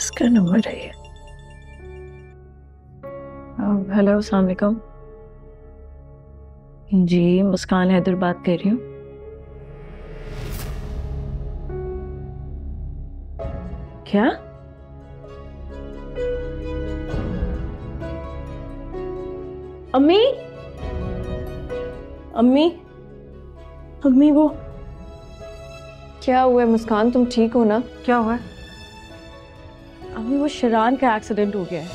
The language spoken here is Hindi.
किसका नंबर है। ये हेलो अस्सलाम वालेकुम। जी मुस्कान हैदर बात कर रही हूँ। क्या? अम्मी? अम्मी? अम्मी वो क्या हुआ मुस्कान? तुम ठीक हो ना? क्या हुआ अम्मी वो शरान का एक्सीडेंट हो गया है।